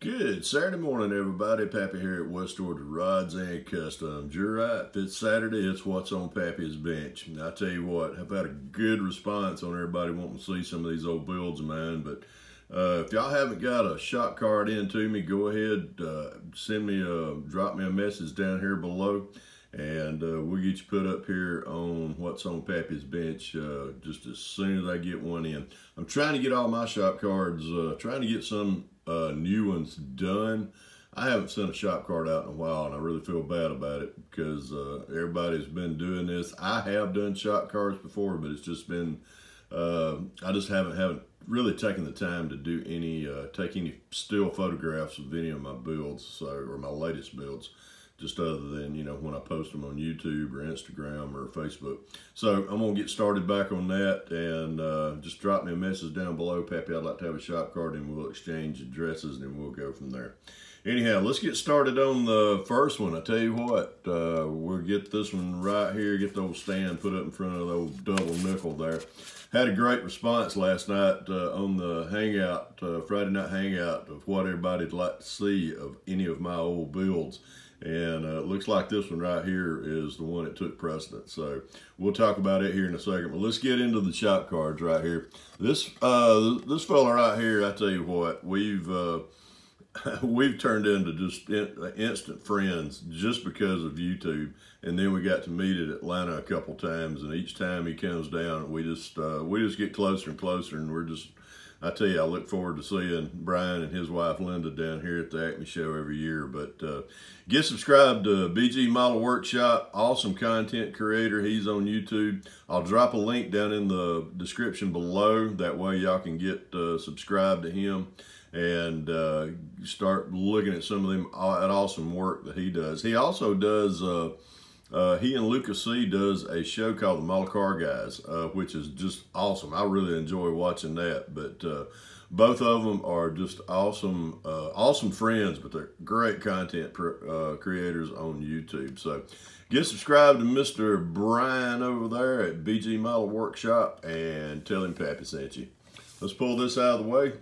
Good Saturday morning, everybody. Pappy here at West Georgia Rods and Customs. You're right. If it's Saturday, it's what's on Pappy's bench. And I tell you what, I've had a good response on everybody wanting to see some of these old builds of mine. But uh, if y'all haven't got a shot card in to me, go ahead, uh, send me a, drop me a message down here below. And uh, we'll get you put up here on what's on Pappy's bench uh, just as soon as I get one in. I'm trying to get all my shop cards, uh, trying to get some uh, new ones done. I haven't sent a shop card out in a while, and I really feel bad about it because uh, everybody's been doing this. I have done shop cards before, but it's just been uh, I just haven't haven't really taken the time to do any take any still photographs of any of my builds, so or my latest builds just other than, you know, when I post them on YouTube or Instagram or Facebook. So I'm going to get started back on that and uh, just drop me a message down below. Pappy, I'd like to have a shop card and we'll exchange addresses and we'll go from there. Anyhow, let's get started on the first one. I tell you what, uh, we'll get this one right here, get the old stand put up in front of the old double nickel there. Had a great response last night uh, on the hangout, uh, Friday night hangout of what everybody'd like to see of any of my old builds. And uh, it looks like this one right here is the one that took precedence. So we'll talk about it here in a second. But let's get into the shop cards right here. This uh, this fella right here, I tell you what, we've uh, we've turned into just in, instant friends just because of YouTube. And then we got to meet at Atlanta a couple times, and each time he comes down, we just uh, we just get closer and closer, and we're just I tell you, I look forward to seeing Brian and his wife Linda down here at the Acme Show every year. But uh, get subscribed to BG Model Workshop, awesome content creator. He's on YouTube. I'll drop a link down in the description below. That way y'all can get uh, subscribed to him and uh, start looking at some of them uh, at awesome work that he does. He also does uh, he and Lucas C does a show called the Model Car Guys, uh, which is just awesome. I really enjoy watching that. But uh, both of them are just awesome, uh, awesome friends, but they're great content uh, creators on YouTube. So get subscribed to Mr. Brian over there at BG Model Workshop and tell him Pappy sent you. Let's pull this out of the way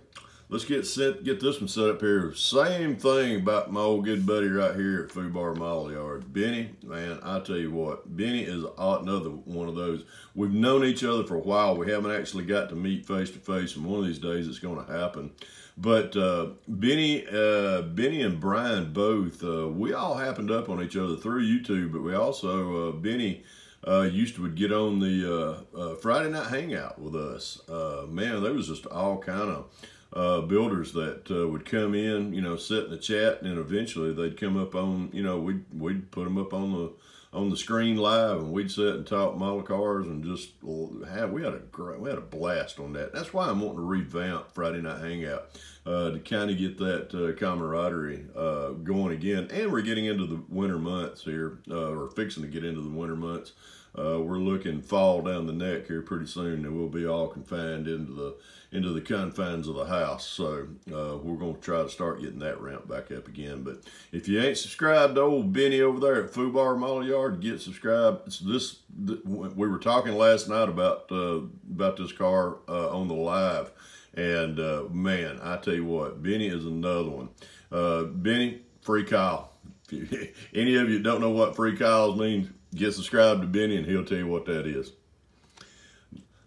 let's get set, get this one set up here. Same thing about my old good buddy right here at Fubar Model Yard. Benny, man, I tell you what, Benny is another one of those. We've known each other for a while. We haven't actually got to meet face to face, and one of these days it's going to happen. But uh, Benny, uh, Benny and Brian both, uh, we all happened up on each other through YouTube, but we also, uh, Benny, uh, used to would get on the uh, uh, Friday night hangout with us. Uh, man, there was just all kind of uh, builders that uh, would come in, you know, sit in the chat, and eventually they'd come up on, you know, we'd we'd put them up on the on the screen live, and we'd sit and talk model cars, and just have we had a great we had a blast on that. That's why I'm wanting to revamp Friday Night Hangout uh, to kind of get that uh, camaraderie uh, going again. And we're getting into the winter months here, uh, or fixing to get into the winter months. Uh, we're looking fall down the neck here pretty soon, and we'll be all confined into the into the confines of the house. So uh, we're going to try to start getting that ramp back up again. But if you ain't subscribed to old Benny over there at Fubar Model Yard, get subscribed. It's this we were talking last night about uh, about this car uh, on the live, and uh, man, I tell you what, Benny is another one. Uh, Benny, free Kyle. any of you don't know what free Kyles means, get subscribed to Benny and he'll tell you what that is.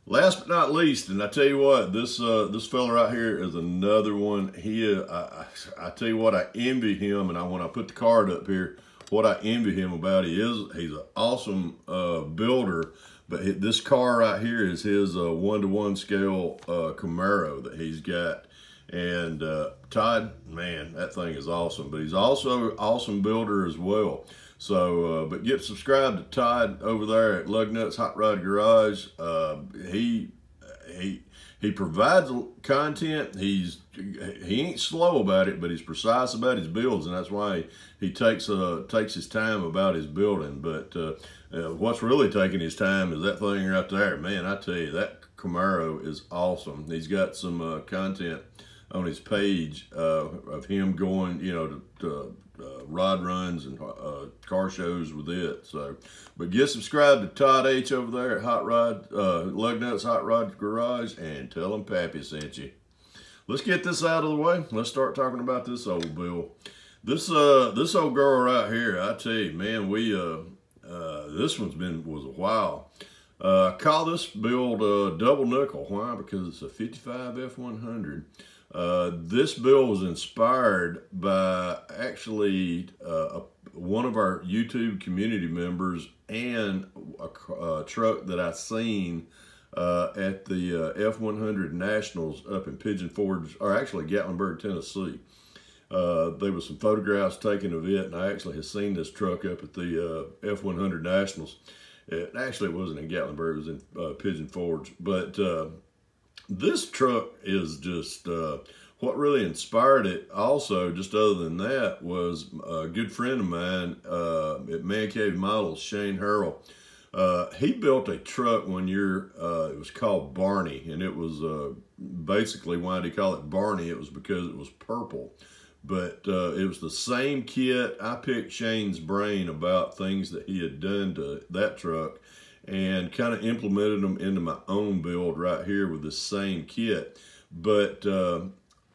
Last but not least, and I tell you what, this uh, this fella right here is another one. He, uh, I, I, tell you what, I envy him, and I when I put the card up here, what I envy him about he is he's an awesome uh, builder. But this car right here is his uh, one to one scale uh, Camaro that he's got. And uh, Todd, man, that thing is awesome. But he's also awesome builder as well. So, uh, but get subscribed to Todd over there at Lugnuts Hot Rod Garage. Uh, he he he provides content. He's he ain't slow about it, but he's precise about his builds, and that's why he, he takes uh takes his time about his building. But uh, uh, what's really taking his time is that thing right there, man. I tell you, that Camaro is awesome. He's got some uh, content on his page uh, of him going, you know, to, to uh, rod runs and uh, car shows with it. So, but get subscribed to Todd H over there at Hot Rod, uh, Lug Nuts Hot Rod Garage and tell him Pappy sent you. let's get this out of the way. Let's start talking about this old bill. This uh this old girl right here, I tell you, man, we uh uh this one's been was a while. Uh, call this build a double nickel. Why? Because it's a 55 F100. Uh, this bill was inspired by actually uh, one of our YouTube community members and a, a truck that I seen uh, at the uh, F100 Nationals up in Pigeon Forge, or actually Gatlinburg, Tennessee. Uh, there was some photographs taken of it, and I actually had seen this truck up at the uh, F100 Nationals. It actually it wasn't in Gatlinburg; it was in uh, Pigeon Forge. But uh, this truck is just uh, what really inspired it. Also, just other than that, was a good friend of mine uh, at Man Cave Models, Shane Harrell. he built a truck one year. it was called Barney, and it was basically why did he call it Barney? It was because it was purple but uh, it was the same kit. I picked Shane's brain about things that he had done to that truck and kind of implemented them into my own build right here with the same kit. But uh,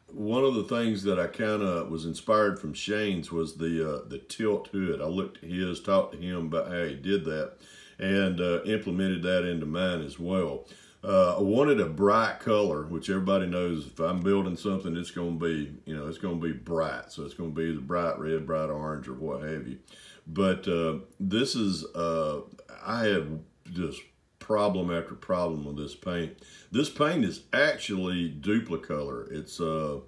one of the things that I kind of was inspired from Shane's was the uh, the tilt hood. I looked at his, talked to him about how he did that, and uh, implemented that into mine as well. Uh, I wanted a bright color, which everybody knows if I'm building something, it's going to be, you know, it's going to be bright. So it's going to be the bright red, bright orange, or what have you. But uh, this is, uh, I had just problem after problem with this paint. This paint is actually duplicolor. It's, uh,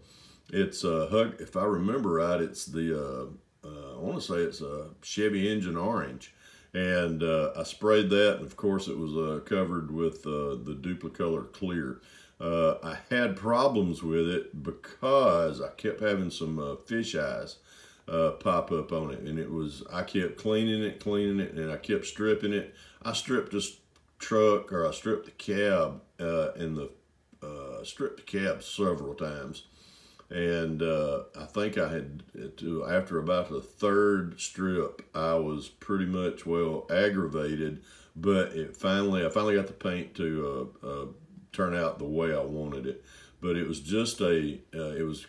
it's, uh, if I remember right, it's the, uh, uh, I want to say it's a Chevy engine orange and uh, I sprayed that, and of course it was uh, covered with uh, the Duplicolor Clear. Uh, I had problems with it because I kept having some uh, fish eyes uh, pop up on it, and it was I kept cleaning it, cleaning it, and I kept stripping it. I stripped this truck, or I stripped the cab, in the stripped the cab several times. And uh, I think I had to after about the third strip, I was pretty much well aggravated, but it finally I finally got the paint to uh, uh, turn out the way I wanted it. But it was just a uh, it was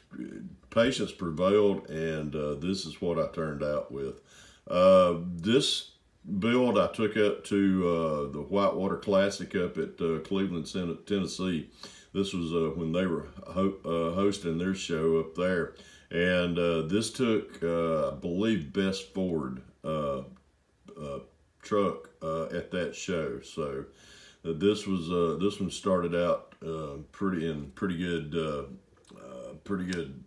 patience prevailed, and uh, this is what I turned out with. Uh, this build I took up to the Whitewater Classic up at Cleveland, Tennessee this was uh, when they were ho uh, hosting their show up there. And uh, this took, uh, I believe, Best Ford uh, uh, truck at that show. So this was this one started out pretty in pretty good, pretty good,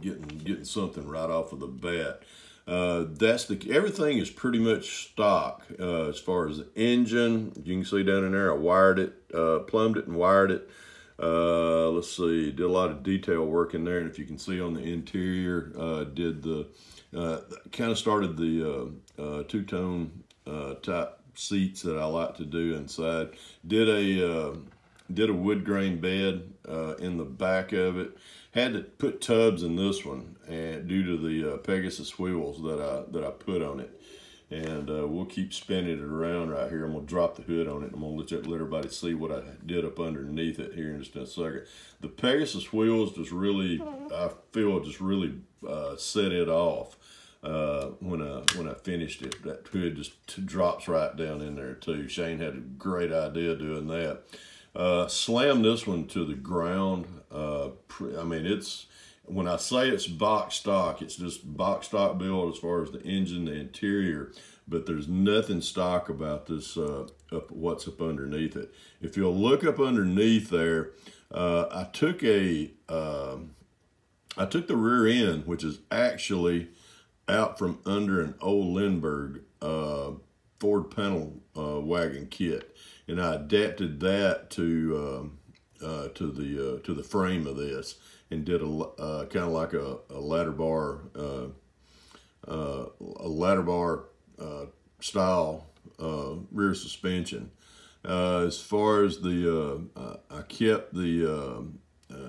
getting getting something right off of the bat. Uh, that's the everything is pretty much stock uh, as far as the engine. You can see down in there, I wired it, uh, plumbed it, and wired it. Uh, let's see, did a lot of detail work in there, and if you can see on the interior, uh, did the uh, kind of started the two-tone type seats that I like to do inside. Did a did a wood grain bed in the back of it had to put tubs in this one and due to the uh, Pegasus wheels that I that I put on it. And uh, we'll keep spinning it around right here. I'm gonna drop the hood on it. I'm gonna let, let everybody see what I did up underneath it here in just a second. The Pegasus wheels just really, I feel just really uh, set it off uh, when I when I finished it. That hood just drops right down in there too. Shane had a great idea doing that. Uh, slam this one to the ground. Uh, I mean, it's when I say it's box stock, it's just box stock build as far as the engine, the interior, but there's nothing stock about this, uh, up, what's up underneath it. If you'll look up underneath there, uh, I took a, um, I took the rear end, which is actually out from under an old Lindbergh uh, Ford panel uh, wagon kit and I adapted that to um, uh, to the uh, to the frame of this and did a uh, kind of like a, a, ladder bar uh, a ladder bar style rear suspension. as far as the I kept the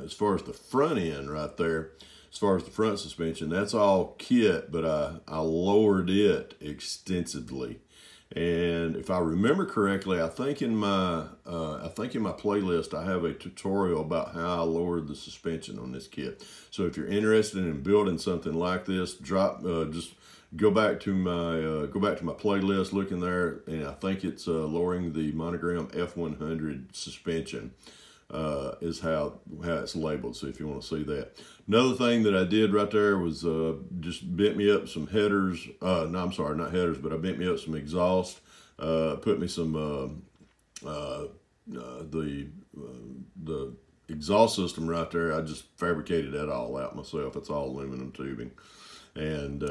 as far as the front end right there as far as the front suspension that's all kit but I I lowered it extensively And if I remember correctly, I think in my uh, I think in my playlist I have a tutorial about how I lowered the suspension on this kit. So if you're interested in building something like this, drop uh, just go back to my uh, go back to my playlist, look in there, and I think it's uh, lowering the monogram F100 suspension uh, is how how it's labeled. So if you want to see that, another thing that I did right there was uh, just bent me up some headers. Uh, no, I'm sorry, not headers, but I bent me up some exhaust. Uh, put me some uh, uh, the the exhaust system right there. I just fabricated that all out myself. It's all aluminum tubing, and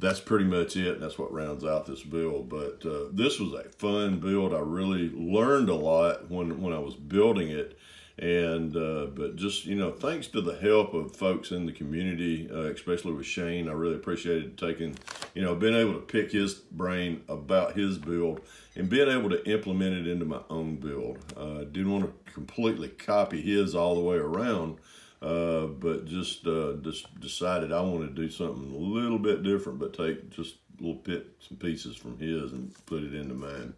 that's pretty much it. That's what rounds out this build. But uh, this was a fun build. I really learned a lot when when I was building it. And uh, but just you know, thanks to the help of folks in the community, uh, especially with Shane, I really appreciated taking, you know, being able to pick his brain about his build and being able to implement it into my own build. Uh, didn't want to completely copy his all the way around, uh, but just uh, just decided I want to do something a little bit different, but take just little bits and pieces from his and put it into mine.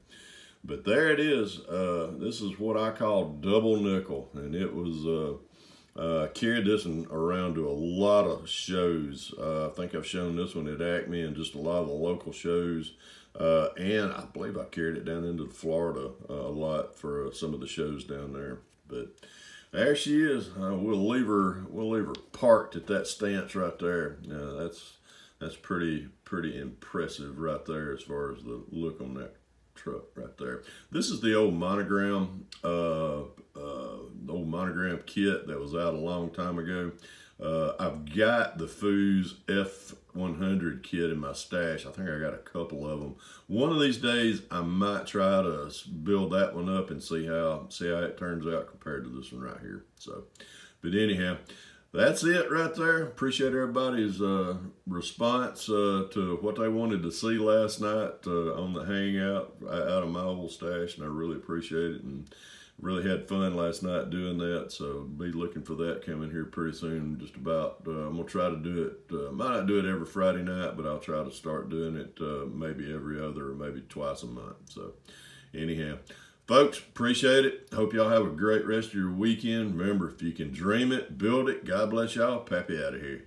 But there it is. Uh, this is what I call double nickel, and it was uh, uh, carried this one around to a lot of shows. Uh, I think I've shown this one at Acme and just a lot of the local shows. Uh, and I believe I carried it down into Florida uh, a lot for some of the shows down there. But there she is. Uh, we'll leave her. We'll leave her parked at that stance right there. that's that's pretty pretty impressive right there as far as the look on that truck right there. This is the old monogram, uh, uh, old monogram kit that was out a long time ago. Uh, I've got the Foose F100 kit in my stash. I think I got a couple of them. One of these days, I might try to build that one up and see how see how it turns out compared to this one right here. So, but anyhow, that's it right there. Appreciate everybody's uh, response uh, to what they wanted to see last night uh, on the hangout out of my old stash, and I really appreciate it and really had fun last night doing that. So be looking for that coming here pretty soon. Just about, uh, I'm gonna try to do it. Uh, might not do it every Friday night, but I'll try to start doing it uh, maybe every other or maybe twice a month. So anyhow. Folks, appreciate it. Hope y'all have a great rest of your weekend. Remember, if you can dream it, build it. God bless y'all. Pappy out of here.